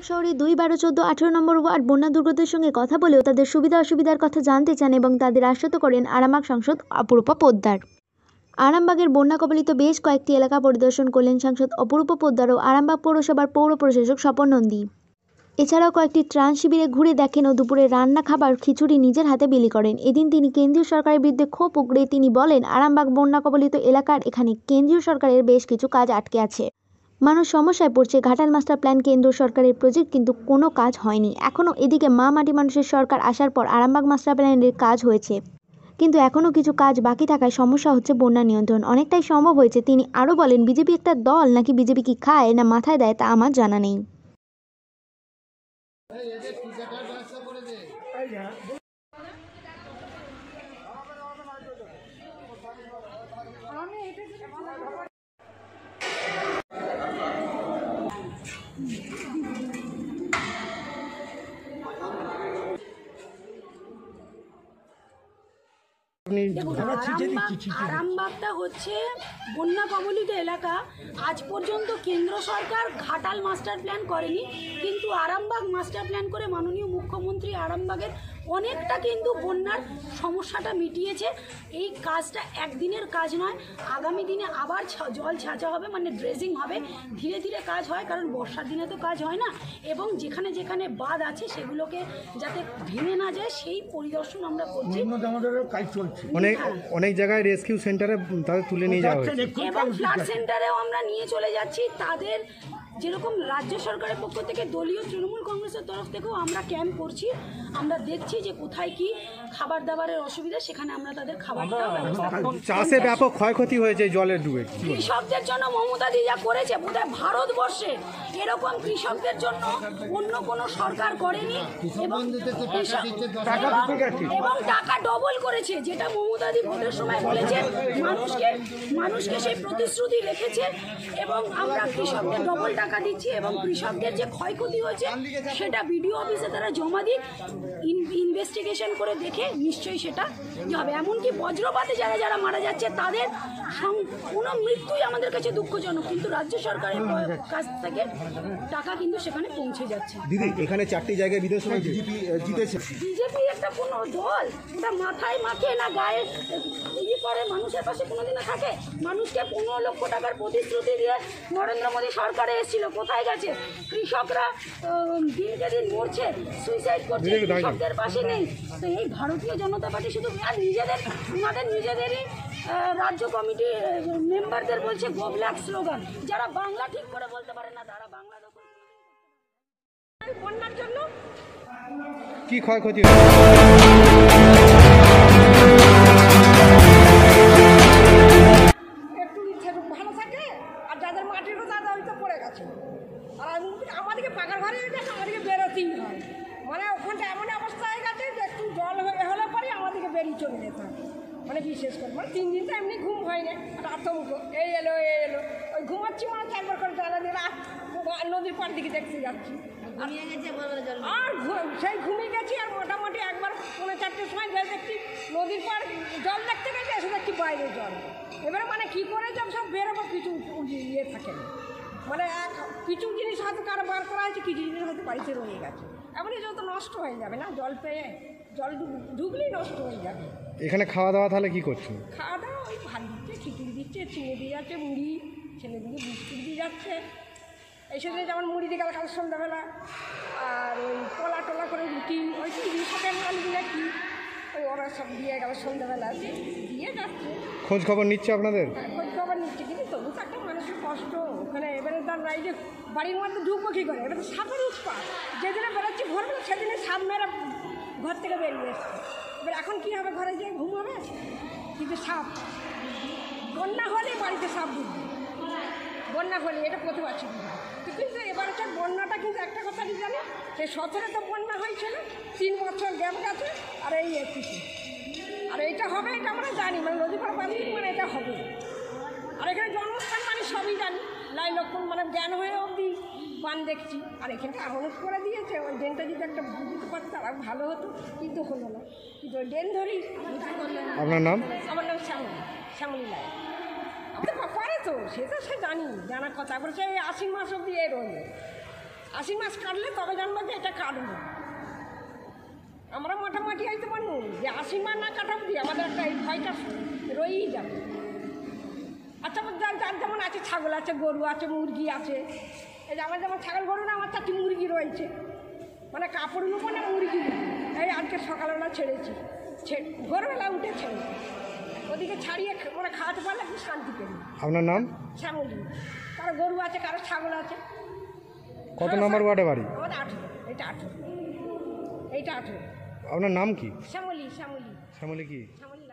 আরামবাগ শহরে দুই বারো চোদ্দ আঠেরো নম্বর ওয়ার্ড বন্যা দুর্গতদের সঙ্গে কথা বলেও তাদের সুবিধা অসুবিধার কথা জানতে চান এবং তাদের আশ্বস্ত করেন আরামবাগ সাংসদ অপরূপা পোদ্দার। আরামবাগের বন্যা কবলিত বেশ কয়েকটি এলাকা পরিদর্শন করলেন সাংসদ অপরূপা পোদ্দার ও আরামবাগ পৌরসভার পৌর প্রশাসক স্বপন নন্দী। এছাড়াও কয়েকটি ত্রাণ শিবিরে ঘুরে দেখেন ও দুপুরে রান্না খাবার খিচুড়ি নিজের হাতে বিলি করেন। এদিন তিনি কেন্দ্রীয় সরকারের বিরুদ্ধে ক্ষোভ উগড়ে তিনি বলেন, আরামবাগ বন্যা কবলিত এলাকার এখানে কেন্দ্রীয় সরকারের বেশ কিছু কাজ আটকে আছে। মানুষ সমস্যায় পড়ছে। ঘাটাল মাস্টার প্ল্যান কেন্দ্র সরকারের প্রজেক্ট কিন্তু কোনো কাজ হয়নি। এখনও এদিকে মা মাটি মানুষের সরকার আসার পর আরামবাগ মাস্টার প্ল্যানের কাজ হয়েছে। কিন্তু এখনও কিছু কাজ বাকি থাকায় সমস্যা হচ্ছে বন্যা নিয়ন্ত্রণ। অনেকটাই সম্ভব হয়েছে। তিনি আরও বলেন, বিজেপি একটা দল নাকি বিজেপি কি খায় না মাথায় দেয় তা আমার জানা নেই। দেখুন আরামবাগটা হচ্ছে বন্যা কবলিত এলাকা। আজ পর্যন্ত কেন্দ্র সরকার ঘাটাল মাস্টার প্ল্যান করেনি কিন্তু আরামবাগ মাস্টার প্ল্যান করে মাননীয় মুখ্যমন্ত্রী আরামবাগের অনেকটা কিন্তু বন্যার সমস্যাটা মিটিয়েছে। এই কাজটা একদিনের কাজ নয় আগামী দিনে আবার ছা- জল ছাঁচা হবে মানে ড্রেজিং হবে। ধীরে ধীরে কাজ হয় কারণ বর্ষার দিনে তো কাজ হয় না। এবং যেখানে যেখানে বাঁধ আছে সেগুলোকে যাতে ভেঙে না যায় সেই পরিদর্শন আমরা করছি। কাজ চলছে। অনেক অনেক জায়গায় রেস্কিউ সেন্টারে তাদের তুলে নিয়ে যাওয়া এবং ফ্লাড সেন্টারেও আমরা নিয়ে চলে যাচ্ছি। তাদের যেরকম রাজ্য সরকারের পক্ষ থেকে দলীয় তৃণমূল কংগ্রেসের তরফ থেকেও আমরা ক্যাম্প করছি আমরা দেখছি যে কোথায় কি খাবার দাবারের অসুবিধা সেখানে আমরা তাদের ব্যবস্থা চাষে ব্যাপক ক্ষয়ক্ষতি হয়েছে জলের ডুবে। কৃষকদের জন্য মমতা দি যা করেছে বোধহয় ভারতবর্ষে এরকম কৃষকদের জন্য অন্য কোনো সরকার করেনি এবং এবং- এবং টাকা ডবল করেছে যেটা মমতা দি ভোটের সময় বলেছে মানুষকে মানুষকে সেই প্রতিশ্রুতি রেখেছে এবং আমরা কৃষকদের ডবল টাকা দিচ্ছি এবং কৃষকদের যে ক্ষয়ক্ষতি হয়েছে সেটা বিডিও অফিসে তারা জমা দিক। ইনভেস্টিগেশন করে দেখে নিশ্চয়ই সেটা হবে। এমনকি বজ্রপাতে যারা যারা মারা যাচ্ছে তাদের কোনো মৃত্যুই আমাদের কাছে দুঃখজনক। কিন্তু রাজ্য সরকারের কাছ থেকে টাকা কিন্তু সেখানে পৌঁছে যাচ্ছে। দিদি এখানে চারটি জায়গায় বিধানসভা বিজেপি জিতেছে। বিজেপি একটা কোনো দল ওটা মাথায় মাখে না গায়ে করে মানুষের পাশে কোনোদিনও থাকে। মানুষকে পনেরো লক্ষ টাকার প্রতিশ্রুতি দিয়ে নরেন্দ্র মোদী সরকারে এসেছিল। কোথায় গেছে? কৃষকরা দিনকে দিন মরছে সুইসাইড করছে। কৃষকদের পাশে নেই। তো এই ভারতীয় জনতা পার্টি শুধু আর নিজেদের ওনাদের নিজেদেরই রাজ্য কমিটি মেম্বারদের বলছে গো ব্ল্যাক স্লোগান। যারা বাংলা ঠিক করে বলতে পারে না তারা বাংলা দখল বন্যার জন্য কি ক্ষয়ক্ষতি আর যাদের মাটির কথা ওই তো পড়ে গেছে। আর আমি- আমাদেরকে পাকার ঘরে দেখে আমাদেরকে বেরোতেই হয়। মানে ওখানটা এমন অবস্থা হয়ে গেছে যে একটু জল হয়ে হলে পরে আমাদেরকে বেরিয়ে চলে যেতে হয়। মানে বিশেষ করে মানে তিন দিন তো এমনি ঘুম হয় না আতঙ্ক এই এলো এই এলো। ওই ঘুমাচ্ছি মানে একবার করে জানা দিয়ে রাত নদীর পাড় দিকে দেখতে যাচ্ছি। আর সেই ঘুমিয়ে গেছি আর মোটামুটি একবার পৌনে চারটের সময় দেখছি নদীর পাড় জল দেখতে গেছি এসে দেখছি বাইরে জল। এবারে মানে কি করে যাব সব বেরোবো কিছু ইয়ে থাকে না। মানে এক কিছু জিনিস হয়তো কারও বার করা হয়েছে কিছু জিনিস হয়তো বাড়িতে রয়ে গেছে। এমনই যত নষ্ট হয়ে যাবে না জল পেয়ে জল ঢুকলেই নষ্ট হয়ে যাবে। এখানে খাওয়া দাওয়া তাহলে কি করছ? খাওয়া দাওয়া ওই ভাত দিচ্ছে খিচুড়ি দিচ্ছে চিনি দিয়ে যাচ্ছে মুড়ি ছেলেদিকে বিস্কুট দিয়ে যাচ্ছে। এই সাথে যেমন মুড়ি দিয়ে গেল কাল সন্ধ্যাবেলা আর ওই কলা টলা করে রুটি ওই কি কি। ওই ওরা সব দিয়ে গেল সন্ধ্যাবেলা দিয়ে যাচ্ছে। খোঁজ খবর নিচ্ছে আপনাদের? খোঁজ খবর নিচ্ছে কিন্তু তবু তো একটা মানুষের কষ্ট। ওখানে এবারে তার এই যে বাড়ির মধ্যে ঢুকবো কী করে এবারে তো সাপের উৎপাত। যেদিনে বেরোচ্ছি ভোরবেলা সেদিনে সাপ মেরে ঘর থেকে বেরিয়ে এসছে। এবার এখন কী হবে ঘরে গিয়ে ঘুম হবে? কিন্তু সাপ। বন্যা হলে বাড়িতে সাপ ঢুকবে। বন্যা হলে এটা প্রতিবার ছিল কিন্তু বন্যাটা কিন্তু একটা কথা কি জানি? সে সতেরো তো বন্যা হয়েছিল তিন বছর গ্যাপ গেছে আর এই একুশে আর এইটা হবে এটা আমরা জানি মানে নদী পাড় বাঁধি মানে এটা হবে। আর এখানে জন্মস্থান মানে সবই জানি লাই লক্ষণ মানে জ্ঞান হয়ে অবধি বান দেখছি। আর এখানটা এমন করে দিয়েছে ওই ড্রেনটা যদি একটা বুঝতে পারতাম আর ভালো হতো কিন্তু হলো না। কিন্তু ওই ড্রেন ধরি। আপনার নাম? আমার নাম শ্যামলী শ্যামলী লাই আমাদের পারে তো সে তো সে জানি জানার কথা। সে আশ্বিন মাস অব্দি এ রইল। আশি মাস কাটলে তবে জানব যে এটা কাটবো আমরা মোটামুটি হয়তো মানুষ যে আশি মাস না কাটাবো দিয়ে আমাদের একটা এই ভয়টা রয়েই যাবে। আচ্ছা যার যার যেমন আছে ছাগল আছে গরু আছে মুরগি আছে। এই যে আমার যেমন ছাগল গরু না আমার চারটি মুরগি রয়েছে। মানে কাপড় নেব না মুরগি এই আজকে সকালবেলা ছেড়েছি। ভোরবেলা উঠে ছেড়েছি। ওদিকে ছাড়িয়ে মানে খাওয়াতে পারলে একটু শান্তি পেলি আপনার নাম? শ্যামলি। কারও গরু আছে কারও ছাগল আছে। কত নম্বর ওয়ার্ডে বাড়ি? এটা আঠেরো। আপনার নাম কি? শ্যামলি শ্যামলি। শ্যামলি কি? শ্যামলি।